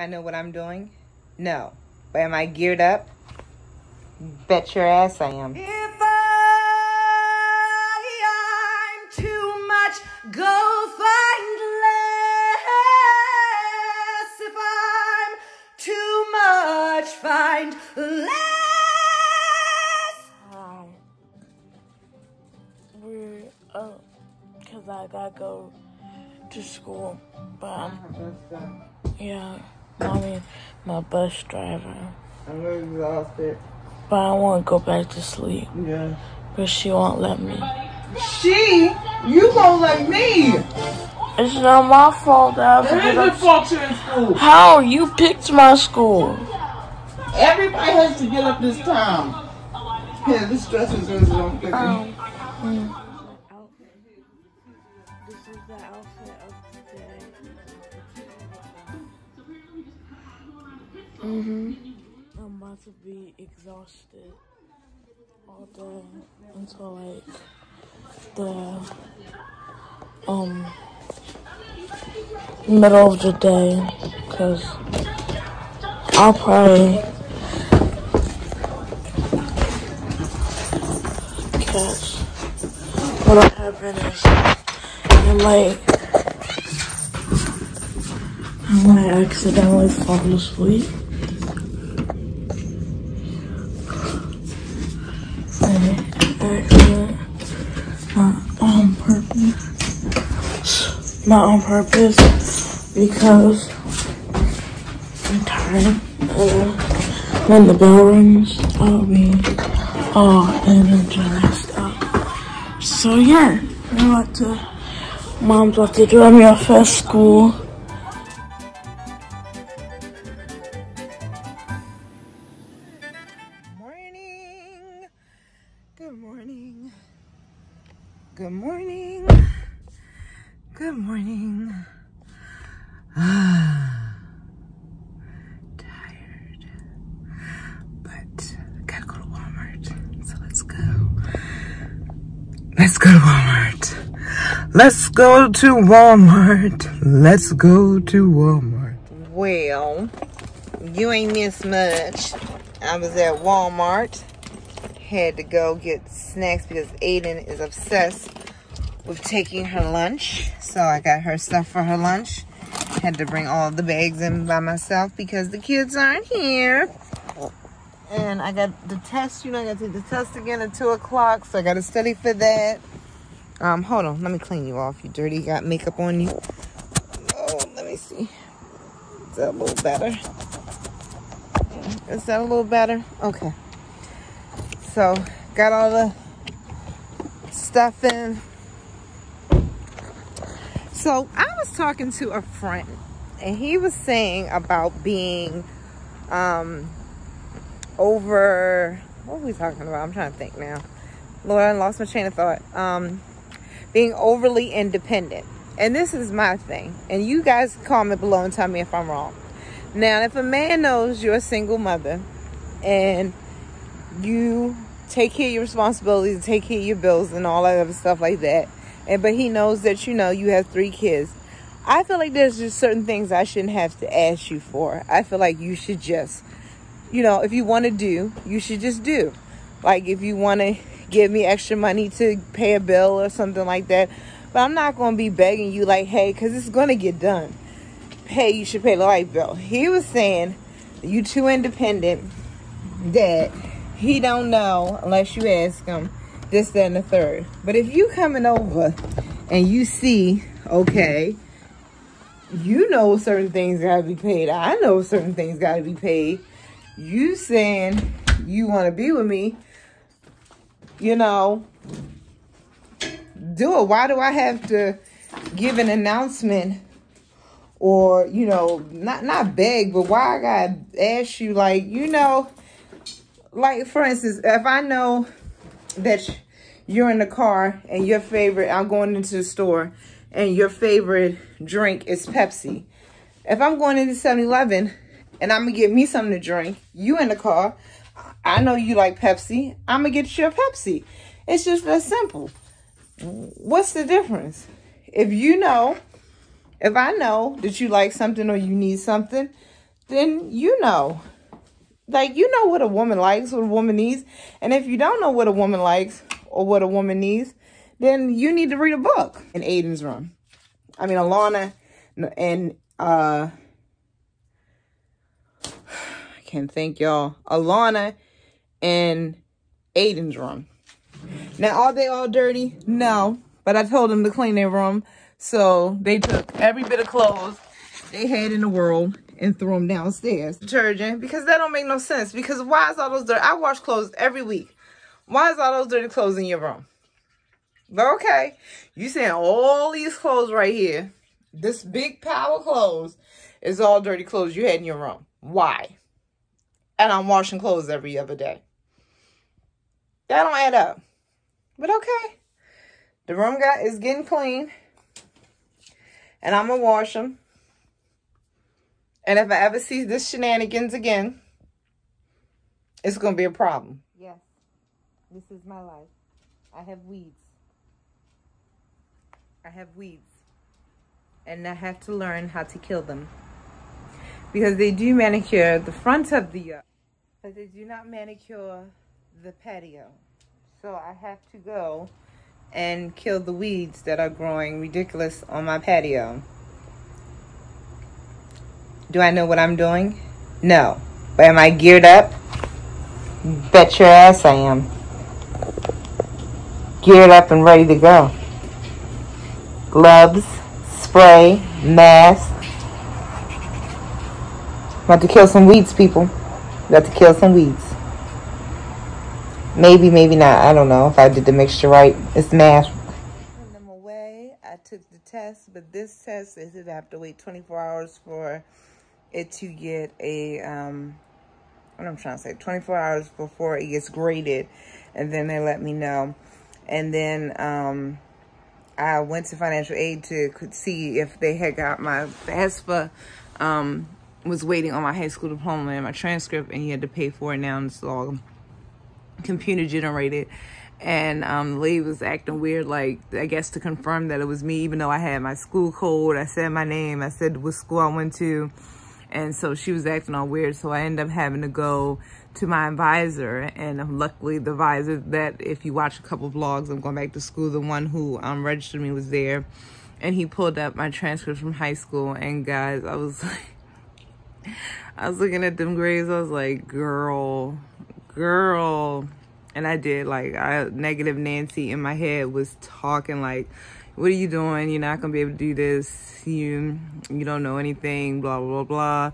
I know what I'm doing? No. But am I geared up? Bet your ass I am. If I, I'm too much, go find less. If I'm too much, find less. Um, we're, uh, cause I gotta go to school, but um, yeah, mommy, my bus driver, I'm exhausted. but I want to go back to sleep, Yeah. but she won't let me. She? You won't like me. It's not my fault that I It your fault you're in school. How you picked my school? Everybody has to get up this time. Yeah, this dress is really long. Um, This Mhm. I'm about to be exhausted all day until like the um middle of the day, cause I'll probably catch what'll happen is I might I might accidentally fall asleep. And accident not on purpose. Not on purpose because I'm tired. And when the bell rings, I'll be all energized up. So yeah, I'm about to, mom's about to drop me off at school. Good morning. Good morning. Ah, tired. But gotta go to Walmart. So let's go. Let's go to Walmart. Let's go to Walmart. Let's go to Walmart. Well, you ain't missed much. I was at Walmart. Had to go get snacks because Aiden is obsessed with taking her lunch. So I got her stuff for her lunch. Had to bring all the bags in by myself because the kids aren't here. And I got the test, you know, I got to take the test again at 2 o'clock. So I got to study for that. Um, hold on. Let me clean you off. You dirty. Got makeup on you. Oh, let me see. Is that a little better? Is that a little better? Okay. So, got all the stuff in. So, I was talking to a friend, and he was saying about being um, over. What were we talking about? I'm trying to think now. Lord, I lost my train of thought. Um, being overly independent. And this is my thing. And you guys comment below and tell me if I'm wrong. Now, if a man knows you're a single mother and you take care of your responsibilities, take care of your bills and all that other stuff like that, and but he knows that you know you have three kids, I feel like there's just certain things I shouldn't have to ask you for. I feel like you should just, you know, if you want to do, you should just do. Like if you want to give me extra money to pay a bill or something like that, but I'm not going to be begging you like, hey, because it's going to get done hey, you should pay the light bill. He was saying you too independent that he don't know unless you ask him this, that, and the third. But if you coming over and you see, okay, you know certain things gotta be paid. I know certain things gotta be paid. You saying you want to be with me, you know, do it. Why do I have to give an announcement or you know not not beg but why i gotta ask you like you know like for instance if i know that you're in the car and your favorite i'm going into the store and your favorite drink is pepsi. If i'm going into 7-eleven and i'm gonna get me something to drink you in the car i know you like pepsi i'm gonna get you a pepsi. It's just that simple. What's the difference? If you know if I know that you like something or you need something, then you know. Like you know what a woman likes, what a woman needs. And if you don't know what a woman likes or what a woman needs, then you need to read a book in Aiden's room. I mean Alana and uh I can't thank y'all. Alana and Aiden's room. Now are they all dirty? No. But I told them to clean their room. So they took every bit of clothes they had in the world and threw them downstairs. Detergent, because that don't make no sense. Because why is all those dirty? I wash clothes every week. Why is all those dirty clothes in your room? But okay, you saying all these clothes right here, this big pile of clothes is all dirty clothes you had in your room. Why? And I'm washing clothes every other day. That don't add up. But okay. The room got is getting clean. And I'm going to wash them. And if I ever see this shenanigans again, it's going to be a problem. Yes. This is my life. I have weeds. I have weeds. And I have to learn how to kill them. Because they do manicure the front of the yard. But they do not manicure the patio. So I have to go and kill the weeds that are growing ridiculous on my patio. Do I know what I'm doing? No. But am I geared up? Bet your ass I am. Geared up and ready to go. Gloves, spray, mask. About to kill some weeds, people. About to kill some weeds. Maybe, maybe not. I don't know if I did the mixture right. It's math. Them away. I took the test, but this test is it have to wait 24 hours for it to get a um what I'm trying to say 24 hours before it gets graded and then they let me know. And then um I went to financial aid to see if they had got my FAFSA um was waiting on my high school diploma and my transcript and you had to pay for it. Now and it's all computer generated. And um, the lady was acting weird, like, I guess to confirm that it was me, even though I had my school code, I said my name, I said what school I went to, and so she was acting all weird, so I ended up having to go to my advisor, and luckily the advisor that, if you watch a couple vlogs, I'm going back to school, the one who um, registered me was there, and he pulled up my transcripts from high school, and guys, I was like, I was looking at them grades, I was like, girl, girl. And I did, like, I negative Nancy in my head was talking like, what are you doing? You're not going to be able to do this. You, you don't know anything, blah, blah, blah.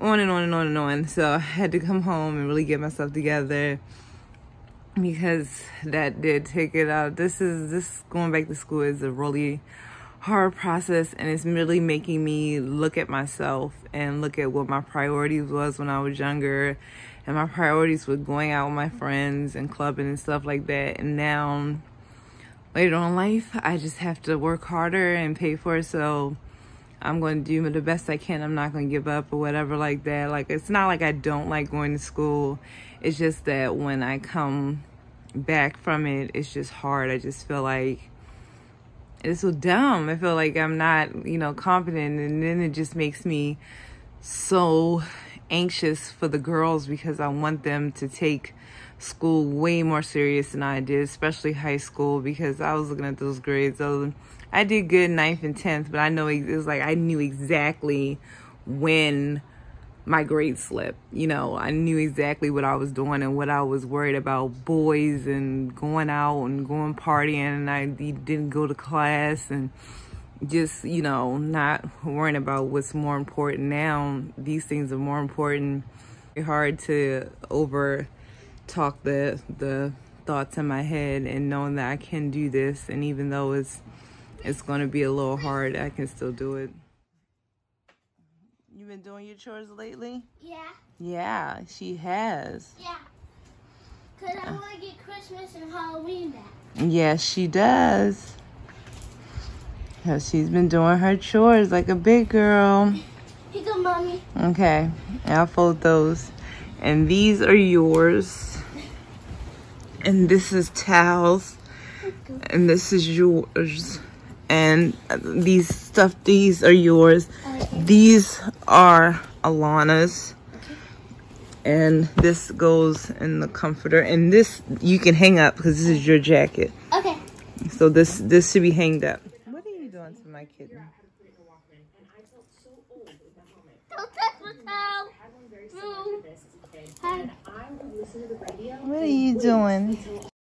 On and on and on and on. So I had to come home and really get myself together because that did take it out. This is, this going back to school is a really hard process and it's really making me look at myself and look at what my priorities was when I was younger and my priorities were going out with my friends and clubbing and stuff like that. And now, later on in life, I just have to work harder and pay for it. So I'm going to do the best I can. I'm not going to give up or whatever like that. Like, it's not like I don't like going to school. It's just that when I come back from it, it's just hard. I just feel like it's so dumb. I feel like I'm not, you know, confident. And then it just makes me so anxious for the girls because I want them to take school way more serious than I did, especially high school because I was looking at those grades. I, I did good ninth and 10th, but I know it was like I knew exactly when my grade slipped. You know, I knew exactly what I was doing and what I was worried about boys and going out and going partying and I didn't go to class and just you know not worrying about what's more important now these things are more important it's hard to over talk the the thoughts in my head and knowing that I can do this and even though it's it's going to be a little hard I can still do it you been doing your chores lately Yeah. yeah she has Yeah. Because I want to get Christmas and Halloween back. yes she does Cause she's been doing her chores like a big girl. Here you go, Mommy. Okay, I'll fold those. And these are yours. And this is towels. And this is yours. and these stuff, these are yours. These are Alana's. And this goes in the comforter. And this you can hang up because this is your jacket. Okay. So this this should be hanged up. What are you doing to my kitten? What are you doing?